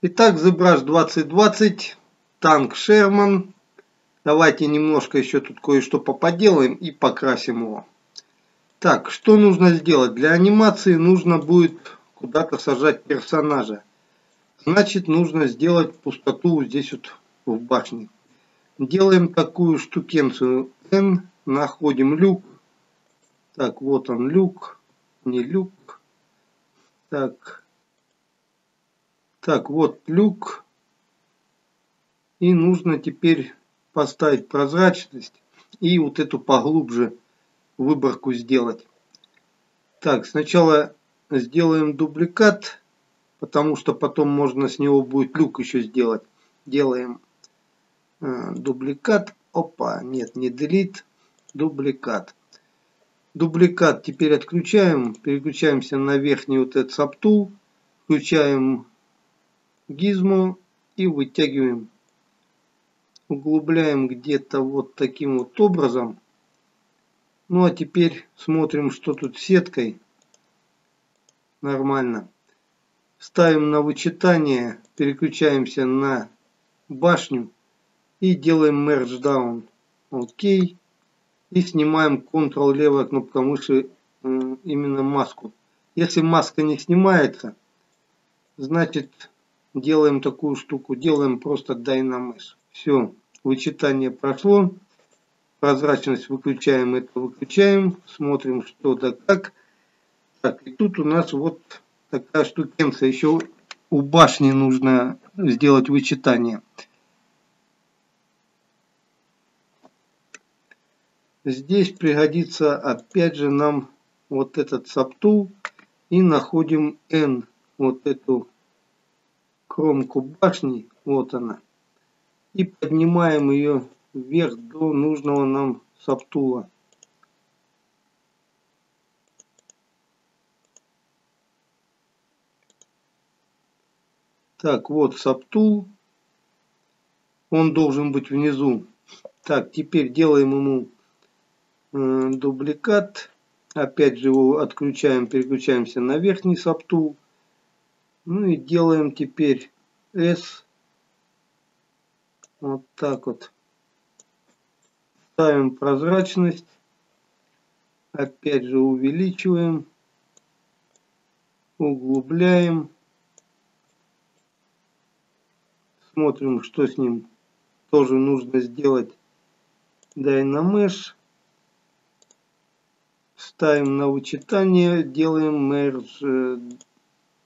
Итак, ZBrush 2020, танк Sherman. Давайте немножко еще тут кое-что поподелаем и покрасим его. Так, что нужно сделать? Для анимации нужно будет куда-то сажать персонажа. Значит, нужно сделать пустоту здесь вот в башне. Делаем такую штукенцию N, находим люк. Так, вот он люк, не люк. Так, так, вот люк. И нужно теперь поставить прозрачность и вот эту поглубже выборку сделать. Так, сначала сделаем дубликат, потому что потом можно с него будет люк еще сделать. Делаем э, дубликат. Опа, нет, не delete, дубликат. Дубликат теперь отключаем, переключаемся на верхний вот этот саптул, включаем гизму и вытягиваем. Углубляем где-то вот таким вот образом. Ну а теперь смотрим, что тут с сеткой. Нормально. Ставим на вычитание, переключаемся на башню и делаем Merge Down. Окей. И снимаем Ctrl левая кнопка мыши именно маску. Если маска не снимается, значит делаем такую штуку, делаем просто Dynamesh. Все, вычитание прошло. Прозрачность выключаем, это выключаем. Смотрим, что да как. Так, и тут у нас вот такая штукенция. Еще у башни нужно сделать вычитание. Здесь пригодится опять же нам вот этот саптул и находим N, вот эту кромку башни, вот она, и поднимаем ее вверх до нужного нам саптула. Так, вот subtool. Он должен быть внизу. Так, теперь делаем ему э, дубликат. Опять же его отключаем, переключаемся на верхний subtool. Ну и делаем теперь S. Вот так вот. Ставим прозрачность. Опять же увеличиваем. Углубляем. Смотрим, что с ним тоже нужно сделать. Dynamesh. Ставим на вычитание. Делаем merge.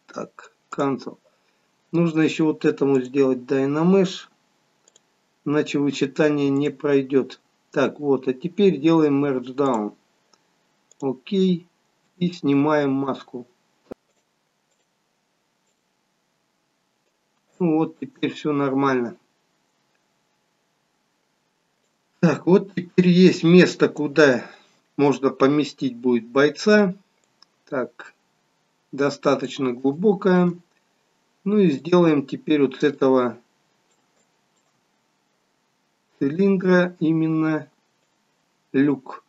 Так. Cancel. Нужно еще вот этому сделать Dynamesh, иначе вычитание не пройдет. Так, вот, а теперь делаем Merge Down. Окей. И снимаем маску. Ну вот, теперь все нормально. Так, вот теперь есть место, куда можно поместить будет бойца. Так, достаточно глубокая. Ну и сделаем теперь вот с этого цилиндра именно люк.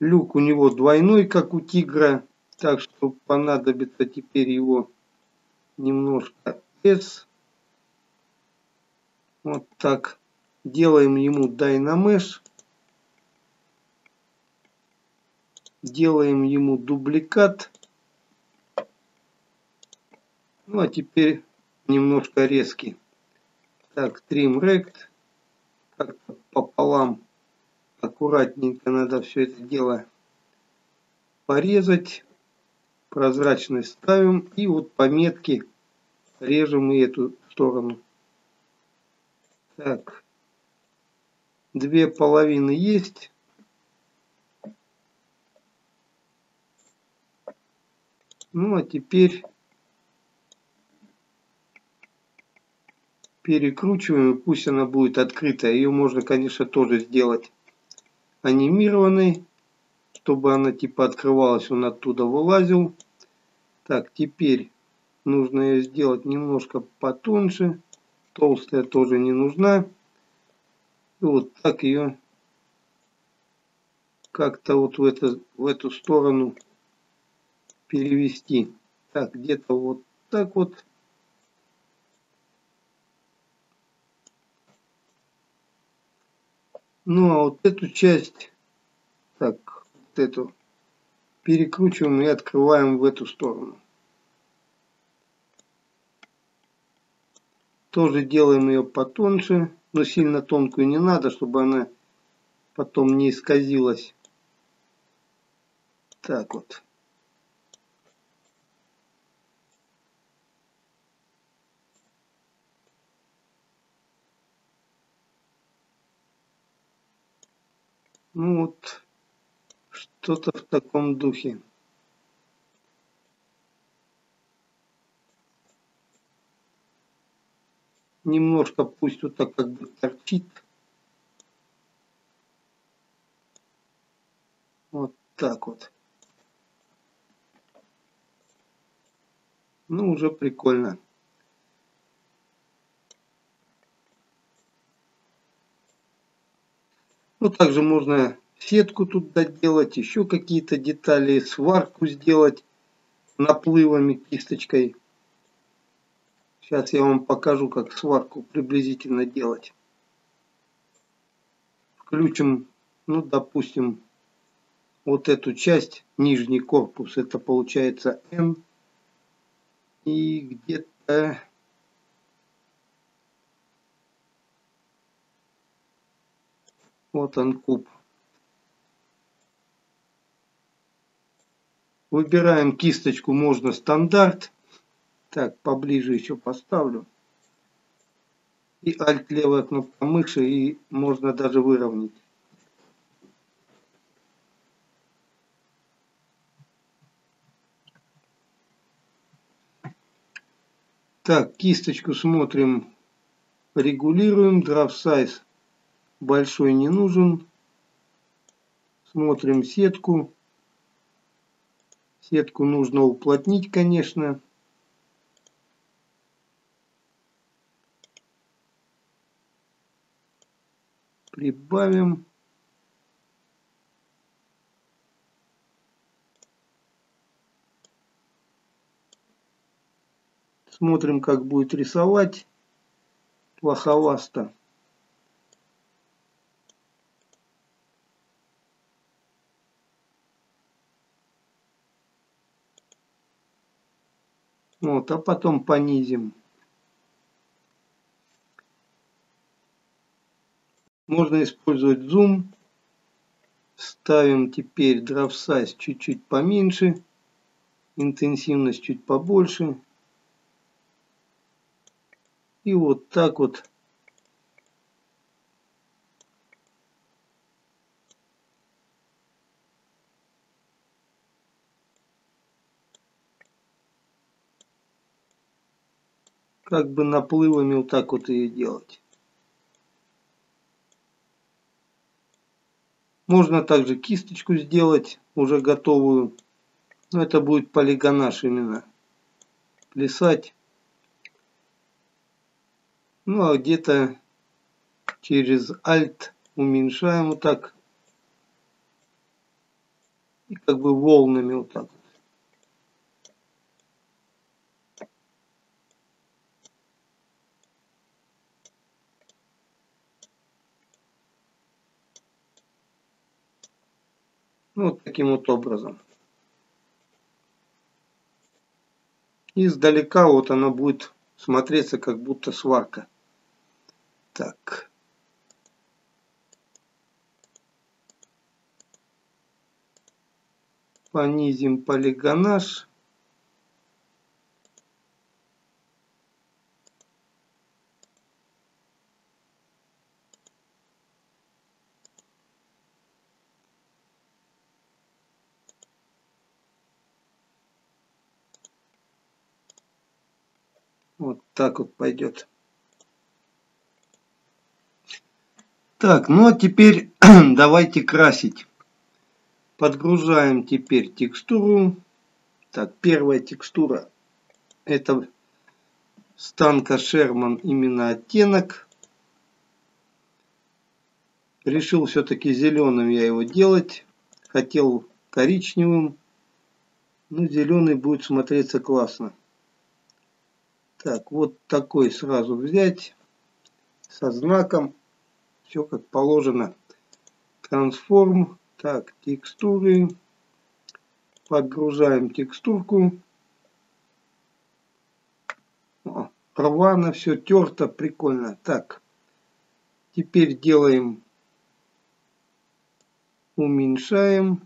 Люк у него двойной, как у тигра, так что понадобится теперь его немножко S. Вот так. Делаем ему Dynamеш. Делаем ему дубликат. Ну а теперь немножко резкий. Так, trim rect. Как-то пополам аккуратненько надо все это дело порезать. Прозрачность ставим. И вот пометки режем и эту сторону. Так. Две половины есть. Ну а теперь перекручиваем, пусть она будет открытая. Ее можно, конечно, тоже сделать анимированной, чтобы она типа открывалась, он оттуда вылазил. Так, теперь нужно ее сделать немножко потоньше. Толстая тоже не нужна. И вот так ее как-то вот в, это, в эту сторону перевести. Так, где-то вот так вот. Ну, а вот эту часть, так, вот эту, перекручиваем и открываем в эту сторону. Тоже делаем ее потоньше, но сильно тонкую не надо, чтобы она потом не исказилась. Так вот. Ну вот, что-то в таком духе. Немножко пусть вот так как бы торчит. Вот так вот. Ну, уже прикольно. Ну, также можно сетку тут доделать, еще какие-то детали, сварку сделать наплывами кисточкой. Сейчас я вам покажу, как сварку приблизительно делать. Включим, ну, допустим, вот эту часть, нижний корпус, это получается N. И где-то Вот он куб. Выбираем кисточку, можно стандарт. Так, поближе еще поставлю. И Alt левая кнопка мыши, и можно даже выровнять. Так, кисточку смотрим, регулируем, Draft Size большой не нужен. Смотрим сетку. Сетку нужно уплотнить, конечно. Прибавим. Смотрим, как будет рисовать. Плоховасто. А потом понизим. Можно использовать зум. Ставим теперь draft size чуть-чуть поменьше. Интенсивность чуть побольше. И вот так вот как бы наплывами вот так вот ее делать. Можно также кисточку сделать, уже готовую. Но это будет полигонаж именно. Плясать. Ну а где-то через Alt уменьшаем вот так. И как бы волнами вот так. Ну, вот таким вот образом. Издалека вот она будет смотреться как будто сварка. Так. Понизим полигонаж. Вот так вот пойдет. Так, ну а теперь давайте красить. Подгружаем теперь текстуру. Так, первая текстура. Это станка Шерман именно оттенок. Решил все-таки зеленым я его делать. Хотел коричневым. Ну, зеленый будет смотреться классно. Так, вот такой сразу взять со знаком. Все как положено. Трансформ. Так, текстуры. Подгружаем текстурку. О, рвано все терто, прикольно. Так, теперь делаем, уменьшаем.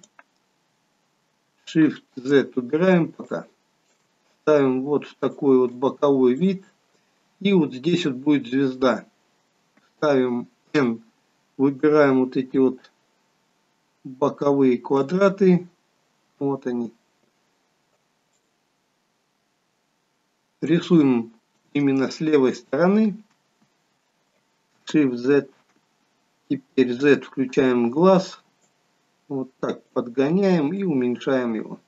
Shift-Z убираем пока. Ставим вот такой вот боковой вид. И вот здесь вот будет звезда. Ставим N. Выбираем вот эти вот боковые квадраты. Вот они. Рисуем именно с левой стороны. Shift Z. Теперь Z включаем глаз. Вот так подгоняем и уменьшаем его.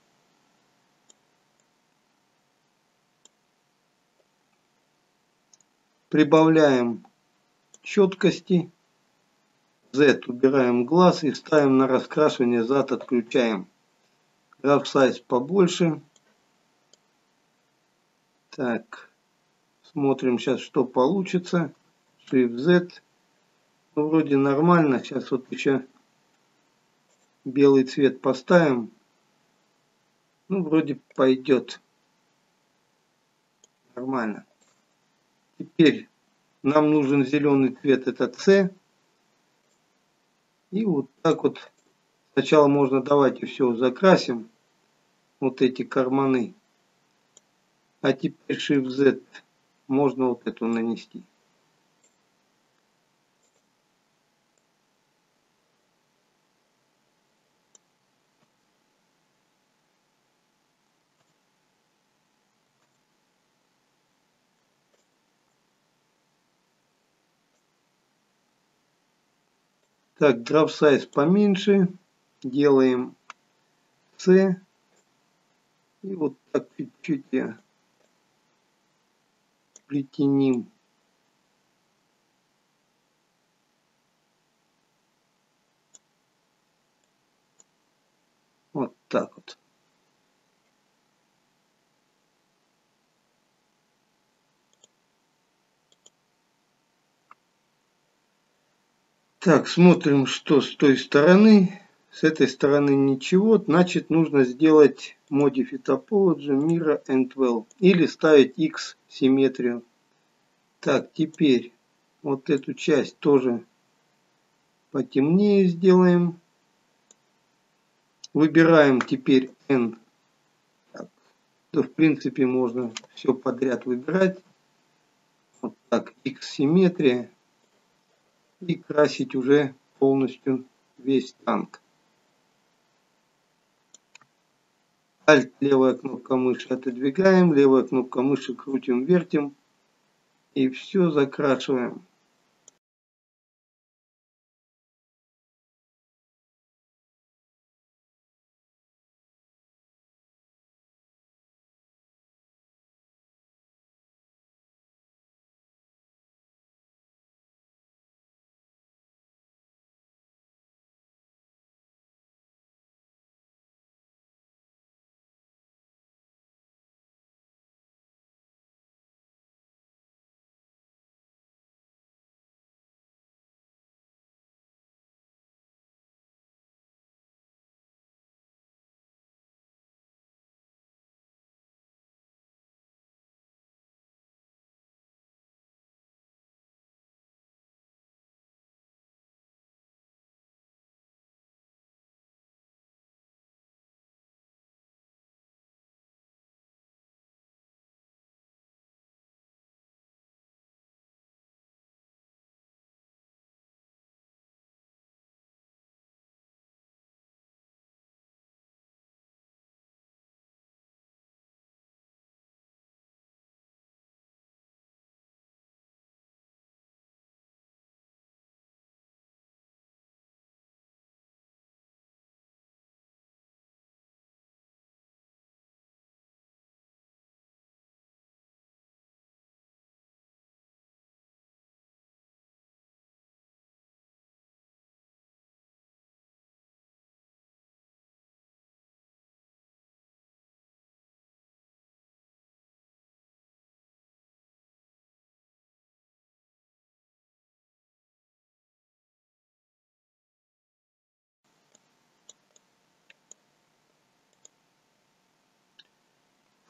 Прибавляем четкости. Z убираем глаз и ставим на раскрашивание. Z отключаем. Graph Size побольше. Так. Смотрим сейчас, что получится. Shift Z. Ну, вроде нормально. Сейчас вот еще белый цвет поставим. Ну, вроде пойдет. Нормально. Теперь нам нужен зеленый цвет, это C. И вот так вот сначала можно давайте все закрасим. Вот эти карманы. А теперь Shift Z можно вот эту нанести. Так, graph size поменьше. Делаем C. И вот так чуть-чуть притяним. Вот так вот. Так, смотрим, что с той стороны. С этой стороны ничего. Значит, нужно сделать Modify Topology Mirror and Well. Или ставить X симметрию. Так, теперь вот эту часть тоже потемнее сделаем. Выбираем теперь N. Так, то в принципе можно все подряд выбирать. Вот так, X симметрия и красить уже полностью весь танк. Alt левая кнопка мыши отодвигаем, левая кнопка мыши крутим, вертим и все закрашиваем.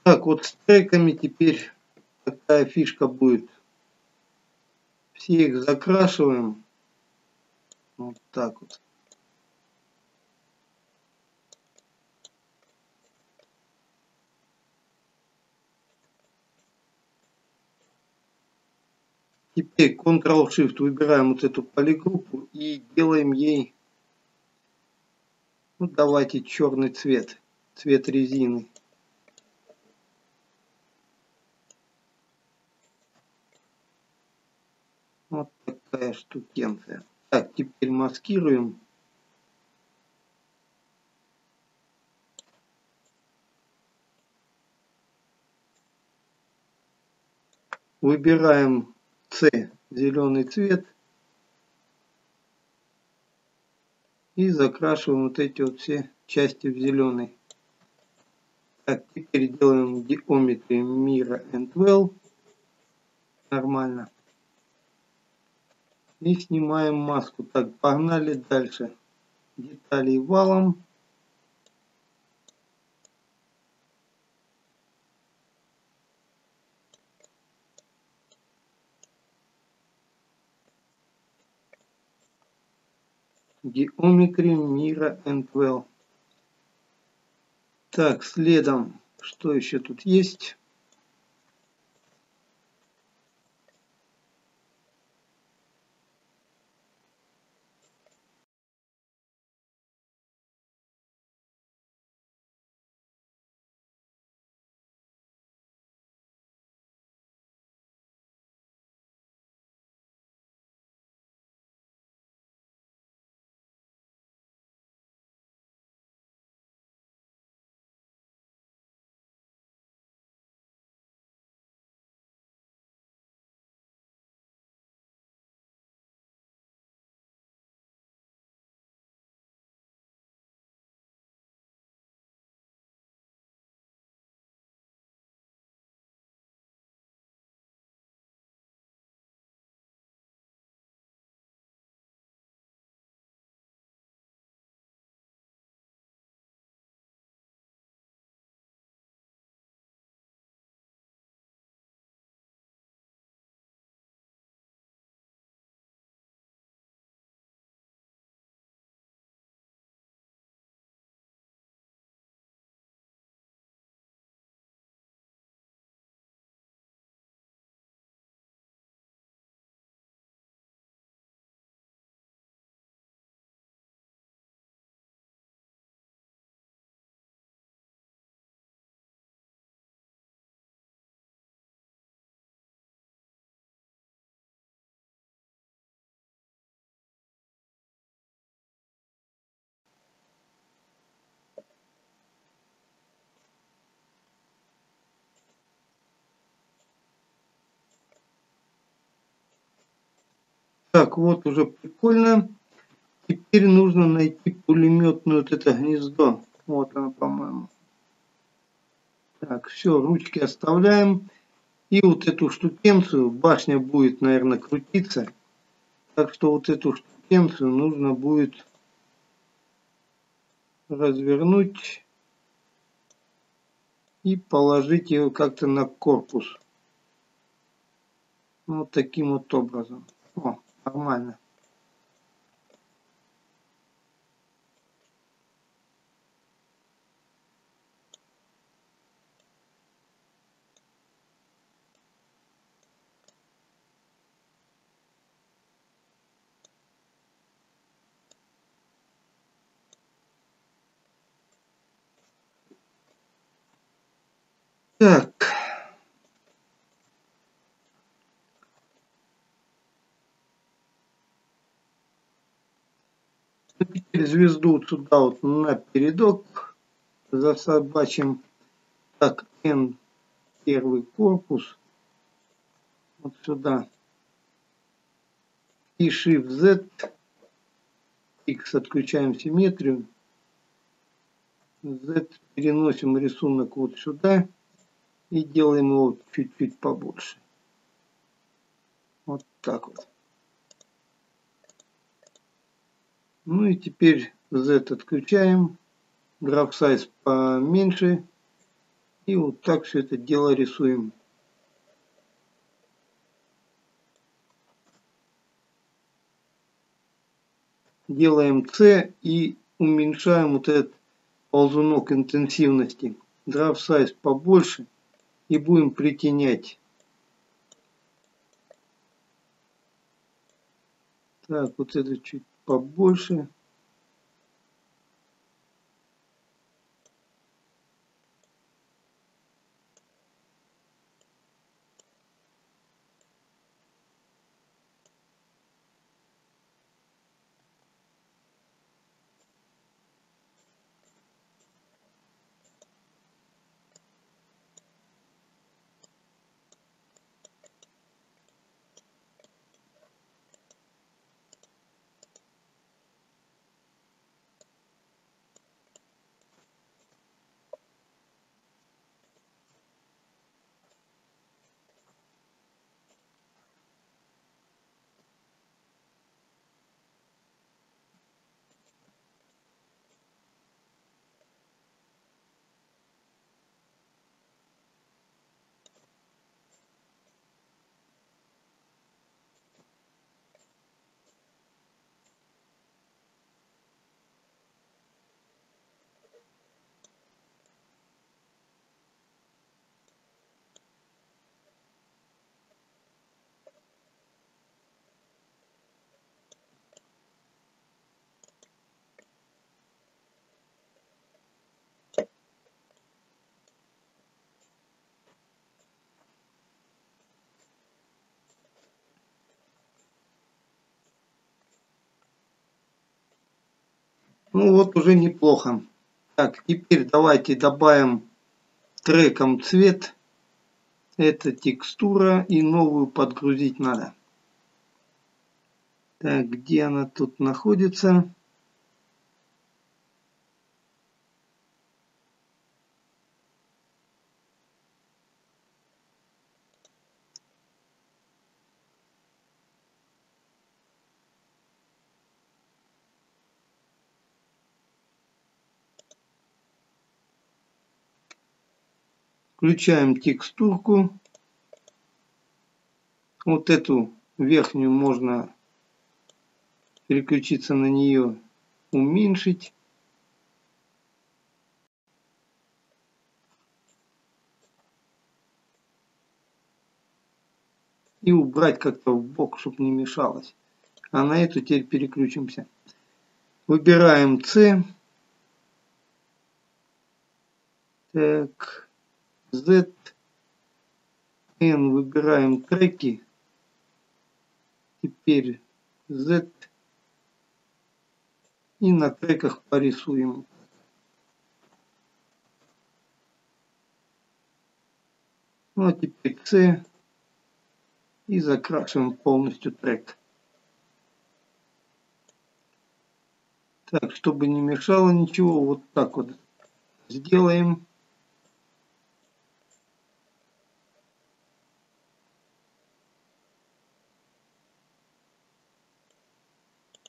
Так, вот с треками теперь такая фишка будет. Все их закрашиваем. Вот так вот. Теперь Ctrl-Shift выбираем вот эту полигруппу и делаем ей, ну давайте черный цвет, цвет резины. Такая штукенция. Так, теперь маскируем. Выбираем C зеленый цвет. И закрашиваем вот эти вот все части в зеленый. Так, теперь делаем geometry мира and well. Нормально. И снимаем маску. Так, погнали дальше. Детали валом. Geometry Mira and Well. Так, следом, что еще тут есть? Так, вот уже прикольно. Теперь нужно найти пулеметное вот это гнездо. Вот оно, по-моему. Так, все, ручки оставляем. И вот эту штукенцию, башня будет, наверное, крутиться. Так что вот эту штукенцию нужно будет развернуть и положить ее как-то на корпус. Вот таким вот образом. О, нормально Так. теперь звезду сюда вот на передок засобачим так N первый корпус вот сюда. И Shift Z X отключаем симметрию. Z переносим рисунок вот сюда и делаем его чуть-чуть побольше. Вот так вот Ну и теперь Z отключаем. Graph size поменьше. И вот так все это дело рисуем. Делаем C и уменьшаем вот этот ползунок интенсивности. Draft size побольше и будем притенять. Так, вот это чуть побольше. Ну вот уже неплохо. Так, теперь давайте добавим треком цвет. Это текстура и новую подгрузить надо. Так, где она тут находится? Включаем текстурку. Вот эту верхнюю можно переключиться на нее, уменьшить. И убрать как-то в бок, чтобы не мешалось. А на эту теперь переключимся. Выбираем C. Так. Z, N выбираем треки. Теперь Z. И на треках порисуем. Ну а теперь C. И закрашиваем полностью трек. Так, чтобы не мешало ничего, вот так вот сделаем.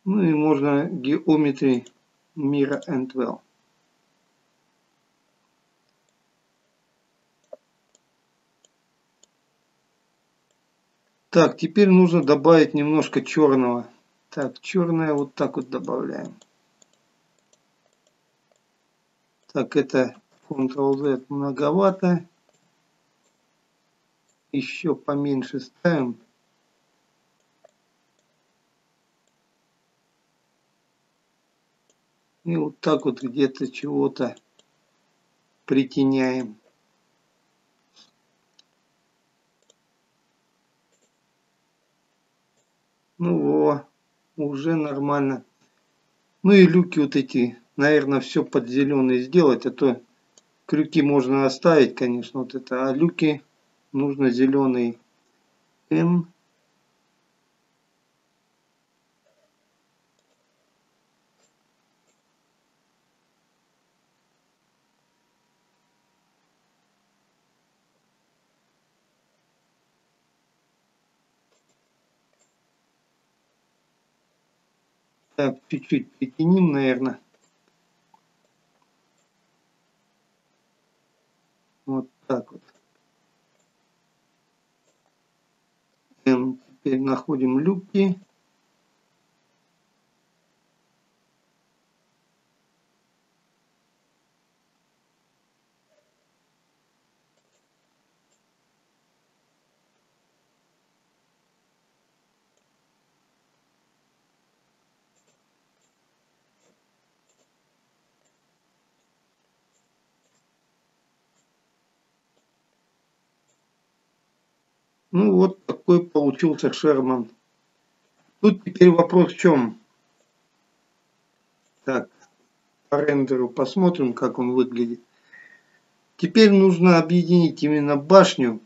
Ну и можно geometry mirror and well. Так, теперь нужно добавить немножко черного. Так, черное вот так вот добавляем. Так, это Ctrl-Z многовато. Еще поменьше ставим. И вот так вот где-то чего-то притеняем. Ну во, уже нормально. Ну и люки вот эти, наверное, все под зеленый сделать, а то крюки можно оставить, конечно, вот это, а люки нужно зеленый N Так, чуть-чуть притянем, наверное. Вот так вот. Теперь находим люки. Ну вот такой получился Шерман. Тут теперь вопрос в чем? Так, по рендеру посмотрим, как он выглядит. Теперь нужно объединить именно башню,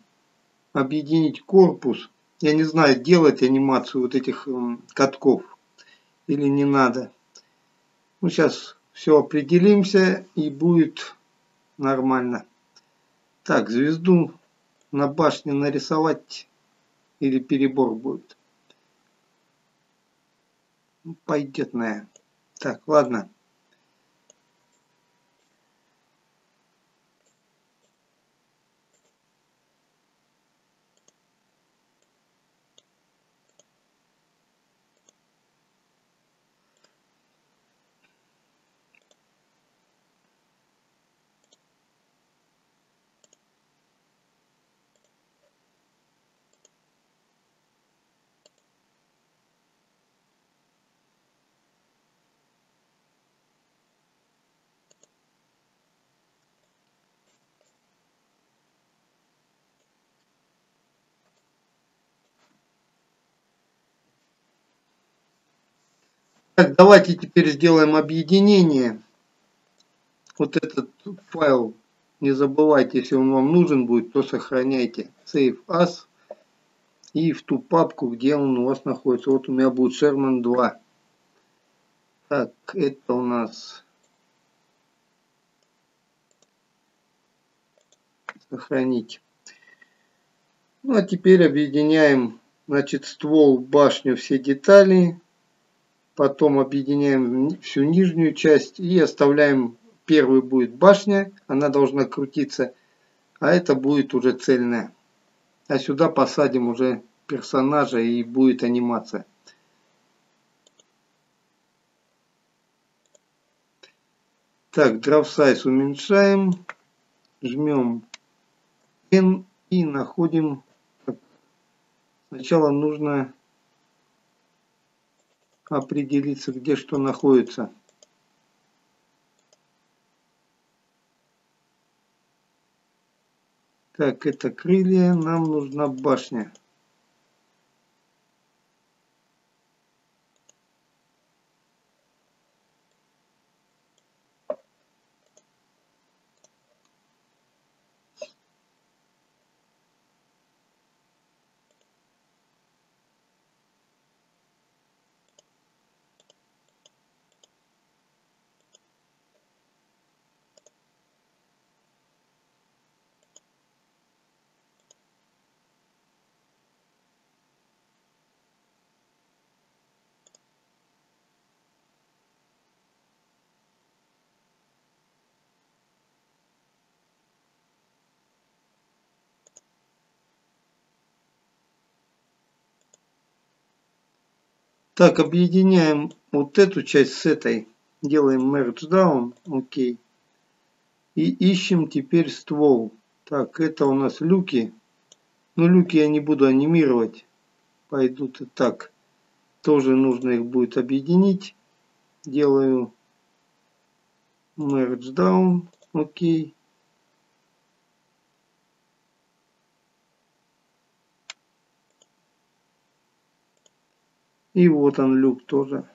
объединить корпус. Я не знаю, делать анимацию вот этих катков или не надо. Ну, сейчас все определимся и будет нормально. Так, звезду на башне нарисовать или перебор будет. Пойдет, наверное. Так, ладно. Так, давайте теперь сделаем объединение. Вот этот файл, не забывайте, если он вам нужен будет, то сохраняйте. Save as. И в ту папку, где он у вас находится. Вот у меня будет Sherman 2. Так, это у нас... Сохранить. Ну а теперь объединяем, значит, ствол, башню, все детали потом объединяем всю нижнюю часть и оставляем, первый будет башня, она должна крутиться, а это будет уже цельная. А сюда посадим уже персонажа и будет анимация. Так, Draw Size уменьшаем, жмем N и находим. Сначала нужно определиться, где что находится. Так, это крылья, нам нужна башня. Так, объединяем вот эту часть с этой. Делаем merge down. Окей. И ищем теперь ствол. Так, это у нас люки. Но люки я не буду анимировать. Пойдут и так. Тоже нужно их будет объединить. Делаю merge down. Окей. И вот он люк тоже.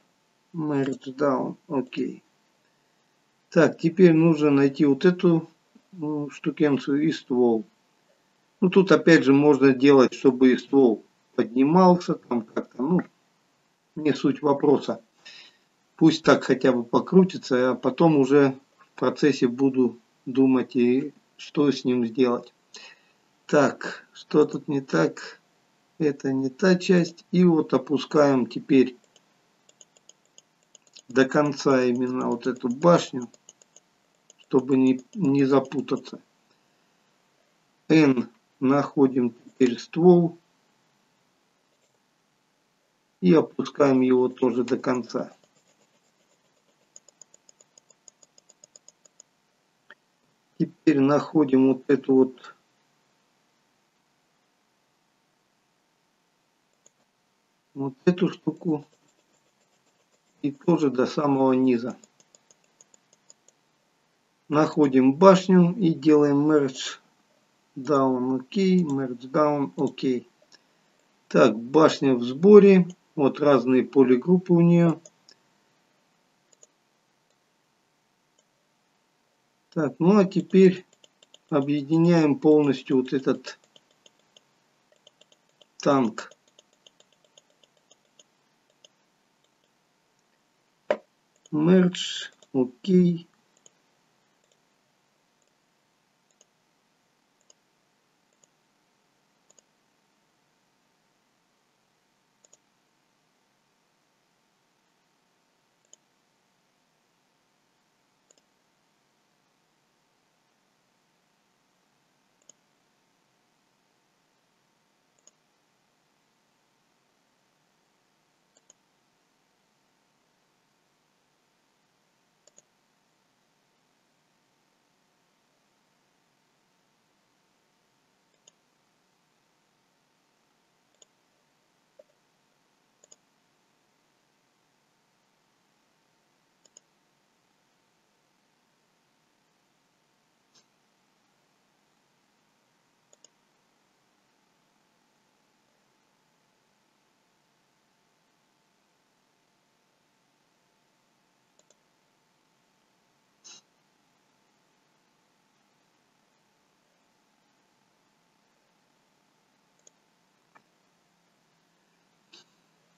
Merge down. Окей. Так, теперь нужно найти вот эту ну, штукенцию и ствол. Ну, тут опять же можно делать, чтобы и ствол поднимался, там как-то, ну, не суть вопроса. Пусть так хотя бы покрутится, а потом уже в процессе буду думать и что с ним сделать. Так, что тут не так? Это не та часть. И вот опускаем теперь до конца именно вот эту башню, чтобы не, не запутаться. N находим теперь ствол и опускаем его тоже до конца. Теперь находим вот эту вот вот эту штуку и тоже до самого низа. Находим башню и делаем merge down, окей, merge down, окей. Так, башня в сборе. Вот разные полигруппы у нее. Так, ну а теперь объединяем полностью вот этот танк. Merge, окей.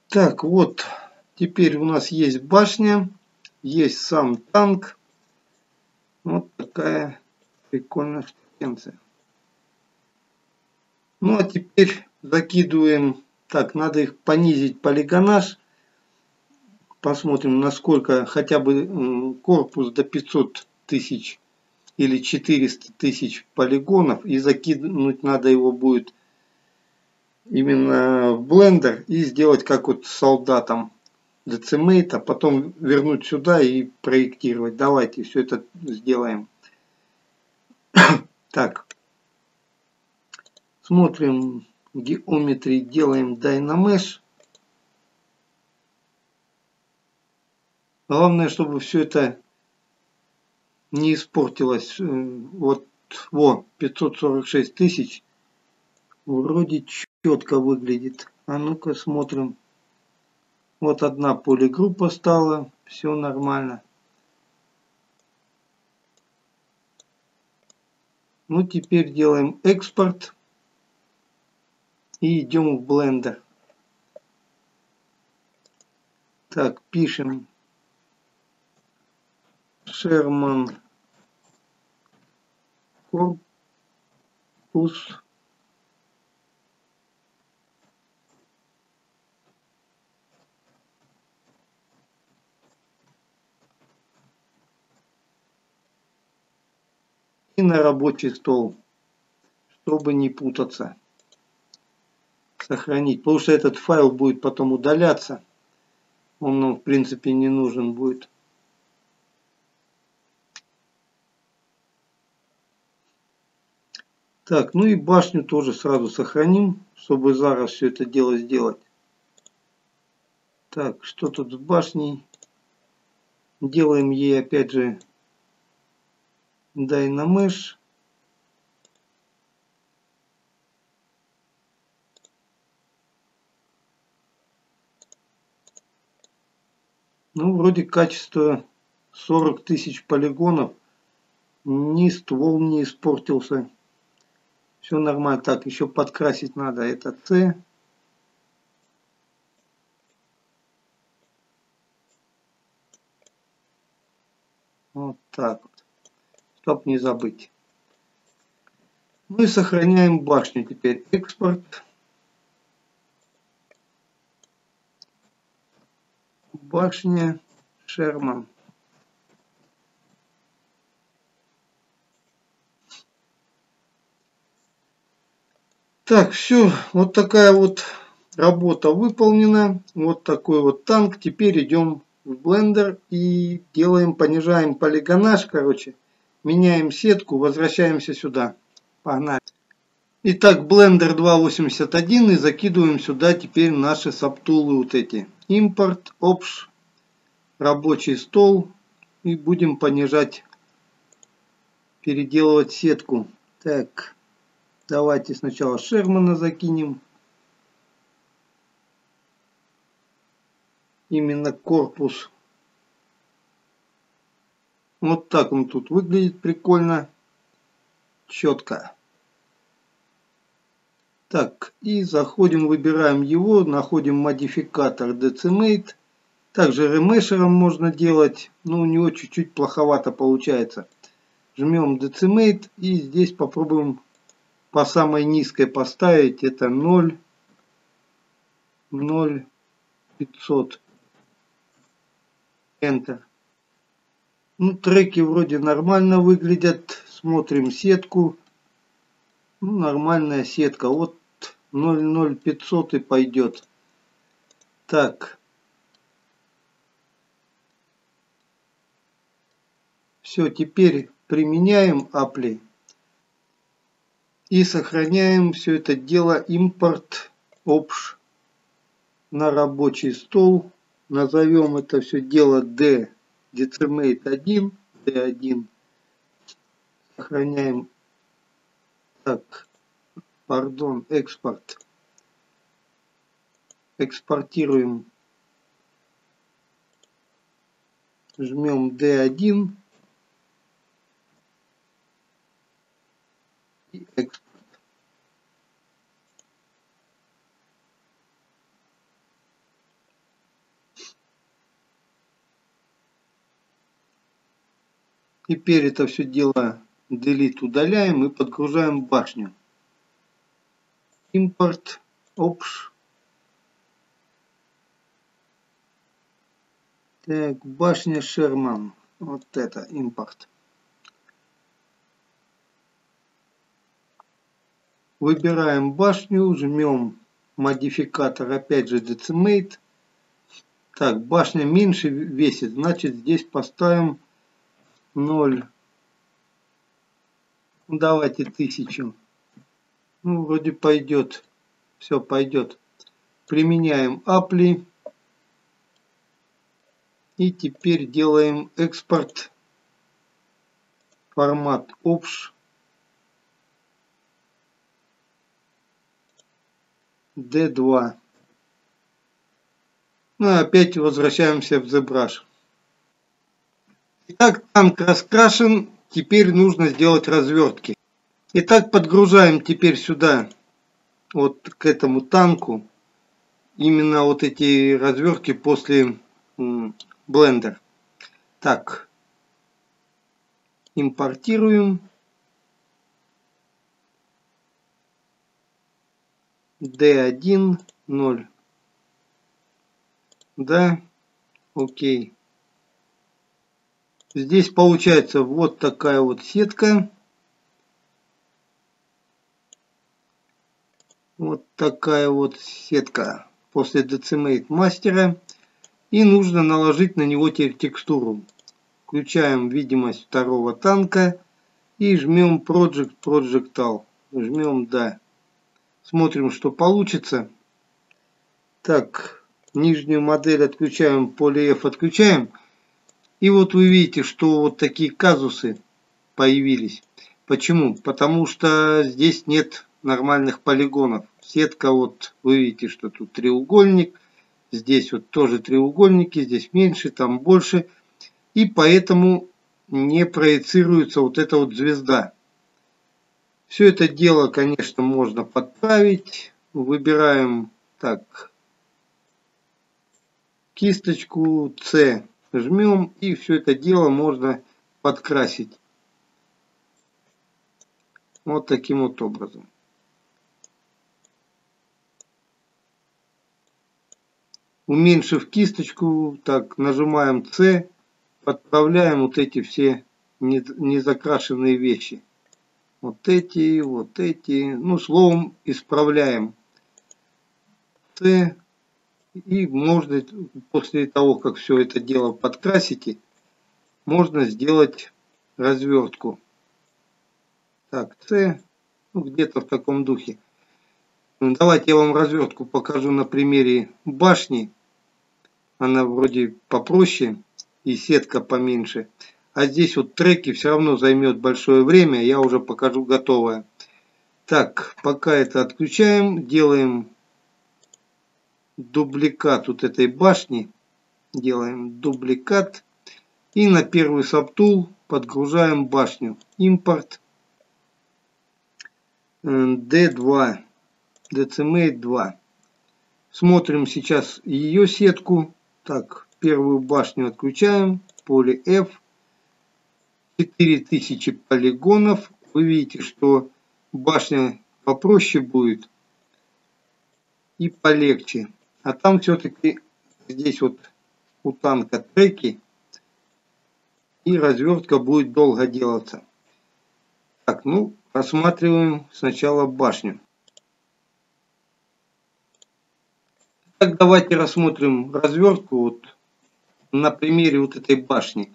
Так, вот, теперь у нас есть башня, есть сам танк. Вот такая прикольная штукенция. Ну, а теперь закидываем, так, надо их понизить полигонаж. Посмотрим, насколько хотя бы корпус до 500 тысяч или 400 тысяч полигонов. И закинуть надо его будет именно в блендер и сделать как вот солдатам Decimate, а потом вернуть сюда и проектировать. Давайте все это сделаем. так. Смотрим геометрии, делаем Dynamesh. Главное, чтобы все это не испортилось. Э, вот, вот, 546 тысяч. Вроде четко выглядит. А ну-ка смотрим. Вот одна полигруппа стала. Все нормально. Ну теперь делаем экспорт. И идем в Blender. Так, пишем Sherman корпус и на рабочий стол, чтобы не путаться. Сохранить, потому что этот файл будет потом удаляться. Он нам в принципе не нужен будет. Так, ну и башню тоже сразу сохраним, чтобы зараз все это дело сделать. Так, что тут с башней? Делаем ей опять же Dynamesh. Ну, вроде качество 40 тысяч полигонов. Ни ствол не испортился. Все нормально. Так, еще подкрасить надо. Это C. Вот так чтобы не забыть. Мы сохраняем башню теперь. Экспорт. Башня Шерман. Так, все, вот такая вот работа выполнена. Вот такой вот танк. Теперь идем в блендер и делаем, понижаем полигонаж, короче. Меняем сетку, возвращаемся сюда. Погнали. Итак, блендер 2.81 и закидываем сюда теперь наши саптулы вот эти. Импорт, опш, рабочий стол. И будем понижать, переделывать сетку. Так, давайте сначала Шермана закинем. Именно корпус. Вот так он тут выглядит прикольно, четко. Так, и заходим, выбираем его, находим модификатор Decimate. Также ремешером можно делать, но у него чуть-чуть плоховато получается. Жмем Decimate и здесь попробуем по самой низкой поставить. Это 0, 0, 500. Enter. Ну, треки вроде нормально выглядят. Смотрим сетку. Ну, нормальная сетка. Вот 00500 и пойдет. Так. Все, теперь применяем апли и сохраняем все это дело импорт opsh на рабочий стол. Назовем это все дело D decimate 1, D1. Сохраняем так пардон, экспорт. Экспортируем. Жмем D1. И экспорт. Теперь это все дело delete удаляем и подгружаем башню. Импорт опш. Так башня шерман. Вот это импорт. Выбираем башню жмем модификатор опять же decimate. Так башня меньше весит значит здесь поставим 0 давайте тысячу ну, вроде пойдет. Все пойдет. Применяем апли. И теперь делаем экспорт. Формат OPS. D2. Ну и опять возвращаемся в ZBrush. Итак, танк раскрашен. Теперь нужно сделать развертки. Итак, подгружаем теперь сюда, вот к этому танку, именно вот эти развертки после блендер. Так, импортируем. D1, 0. Да, окей. Здесь получается вот такая вот сетка. Вот такая вот сетка после Decimate мастера. И нужно наложить на него текстуру. Включаем видимость второго танка и жмем Project Projectile. Жмем да. Смотрим, что получится. Так, нижнюю модель отключаем, поле F отключаем. И вот вы видите, что вот такие казусы появились. Почему? Потому что здесь нет нормальных полигонов. Сетка, вот вы видите, что тут треугольник. Здесь вот тоже треугольники, здесь меньше, там больше. И поэтому не проецируется вот эта вот звезда. Все это дело, конечно, можно подправить. Выбираем так кисточку C жмем и все это дело можно подкрасить. Вот таким вот образом. уменьшив кисточку, так, нажимаем C, подправляем вот эти все незакрашенные вещи. Вот эти, вот эти. Ну, словом, исправляем. С. И можно, после того, как все это дело подкрасите, можно сделать развертку. Так, С. Ну, где-то в таком духе. Ну, давайте я вам развертку покажу на примере башни. Она вроде попроще и сетка поменьше. А здесь вот треки все равно займет большое время. Я уже покажу готовое. Так, пока это отключаем, делаем дубликат вот этой башни. Делаем дубликат. И на первый сабтул подгружаем башню. Импорт D2. Decimate 2. Смотрим сейчас ее сетку. Так, первую башню отключаем. Поле F. 4000 полигонов. Вы видите, что башня попроще будет и полегче. А там все-таки здесь вот у танка треки и развертка будет долго делаться. Так, ну, рассматриваем сначала башню. Так давайте рассмотрим развертку вот на примере вот этой башни.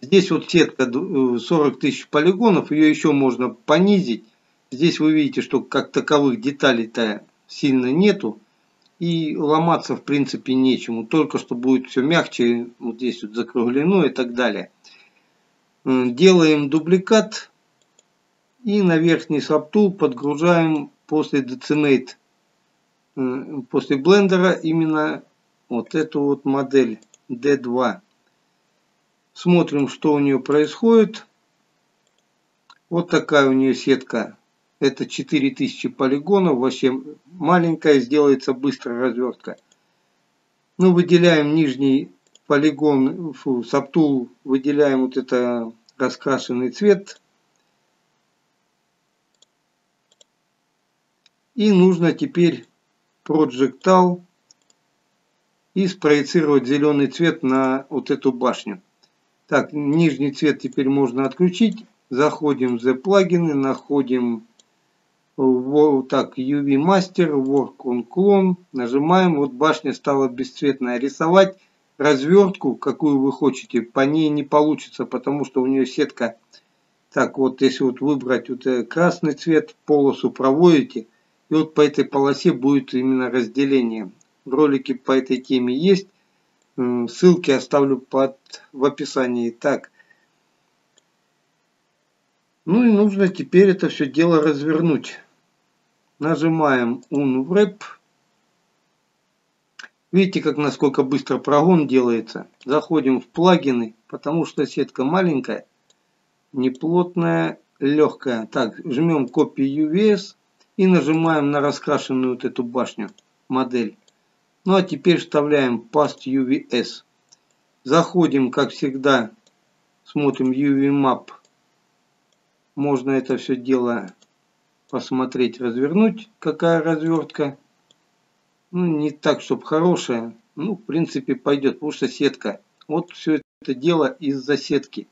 Здесь вот сетка 40 э, тысяч полигонов, ее еще можно понизить. Здесь вы видите, что как таковых деталей-то сильно нету. И ломаться в принципе нечему. Только что будет все мягче, вот здесь вот закруглено и так далее. Делаем дубликат. И на верхний сабтул подгружаем после Decimate после блендера именно вот эту вот модель D2. Смотрим, что у нее происходит. Вот такая у нее сетка. Это 4000 полигонов. Вообще маленькая, сделается быстро развертка. Ну, выделяем нижний полигон, фу, саптул, выделяем вот это раскрашенный цвет. И нужно теперь Projectal и спроецировать зеленый цвет на вот эту башню. Так, нижний цвет теперь можно отключить. Заходим в The плагины, находим так UV Master, Work on Clone, нажимаем, вот башня стала бесцветная. Рисовать развертку, какую вы хотите, по ней не получится, потому что у нее сетка. Так вот, если вот выбрать вот красный цвет, полосу проводите – и вот по этой полосе будет именно разделение. Ролики по этой теме есть. Ссылки оставлю под, в описании. Так. Ну и нужно теперь это все дело развернуть. Нажимаем Unwrap. Видите, как насколько быстро прогон делается. Заходим в плагины, потому что сетка маленькая, неплотная, легкая. Так, жмем копию UVS и нажимаем на раскрашенную вот эту башню, модель. Ну а теперь вставляем Past UVS. Заходим, как всегда, смотрим UV Map. Можно это все дело посмотреть, развернуть, какая развертка. Ну, не так, чтобы хорошая. Ну, в принципе, пойдет, потому что сетка. Вот все это дело из-за сетки.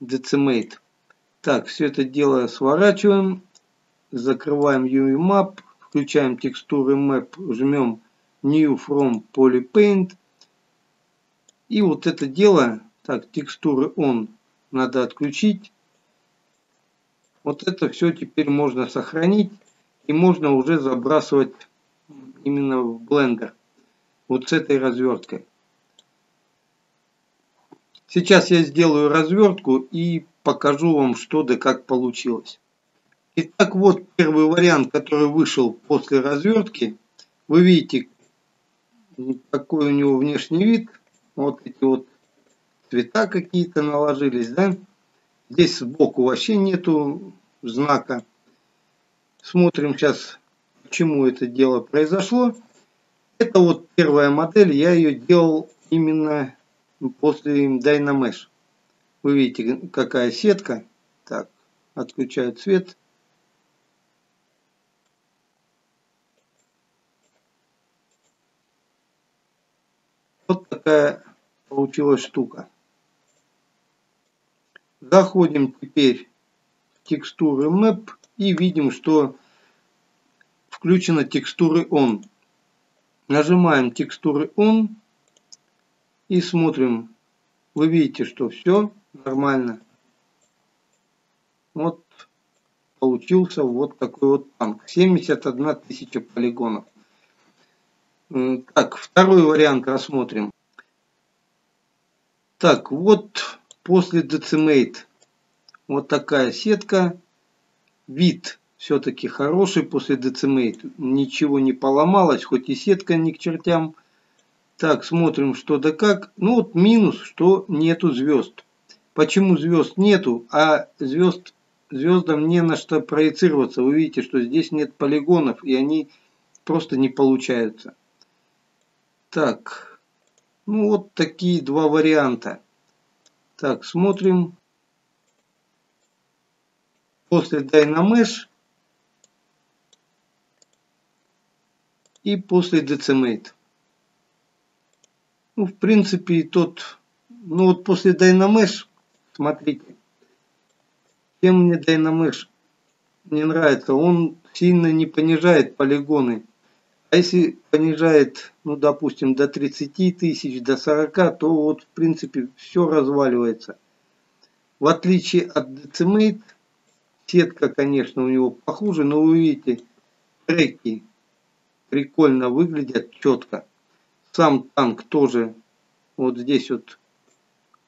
Decimate. Так, все это дело сворачиваем закрываем UV Map, включаем текстуры Map, жмем New from Polypaint. И вот это дело, так, текстуры On надо отключить. Вот это все теперь можно сохранить и можно уже забрасывать именно в Blender. Вот с этой разверткой. Сейчас я сделаю развертку и покажу вам, что да как получилось. Итак, вот первый вариант, который вышел после развертки. Вы видите, какой у него внешний вид. Вот эти вот цвета какие-то наложились, да? Здесь сбоку вообще нету знака. Смотрим сейчас, почему это дело произошло. Это вот первая модель, я ее делал именно после Dynamesh. Вы видите, какая сетка. Так, отключаю цвет. Вот такая получилась штука. Заходим теперь текстуры Map и видим, что включена текстуры On. Нажимаем текстуры On и смотрим. Вы видите, что все нормально. Вот получился вот такой вот танк. 71 тысяча полигонов. Так, второй вариант рассмотрим. Так, вот после Decimate вот такая сетка. Вид все-таки хороший после Decimate. Ничего не поломалось, хоть и сетка не к чертям. Так, смотрим что да как. Ну вот минус, что нету звезд. Почему звезд нету, а звезд, звездам не на что проецироваться. Вы видите, что здесь нет полигонов, и они просто не получаются. Так, ну вот такие два варианта. Так, смотрим. После Dynamesh и после Decimate. Ну, в принципе, тот, ну вот после Dynamesh, смотрите, чем мне Dynamesh не нравится, он сильно не понижает полигоны а если понижает, ну, допустим, до 30 тысяч, до 40, то вот, в принципе, все разваливается. В отличие от Decimate, сетка, конечно, у него похуже, но вы видите, треки прикольно выглядят, четко. Сам танк тоже, вот здесь вот,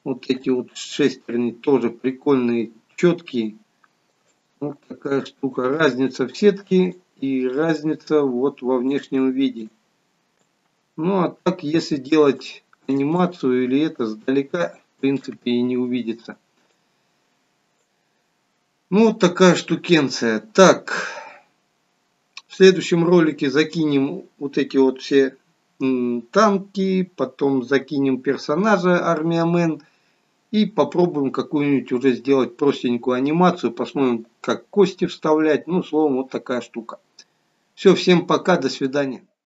вот эти вот шестерни тоже прикольные, четкие. Вот такая штука. Разница в сетке и разница вот во внешнем виде. Ну а так, если делать анимацию или это сдалека, в принципе и не увидится. Ну вот такая штукенция. Так, в следующем ролике закинем вот эти вот все танки, потом закинем персонажа Армия Мэн и попробуем какую-нибудь уже сделать простенькую анимацию, посмотрим, как кости вставлять. Ну, словом, вот такая штука. Все, всем пока, до свидания.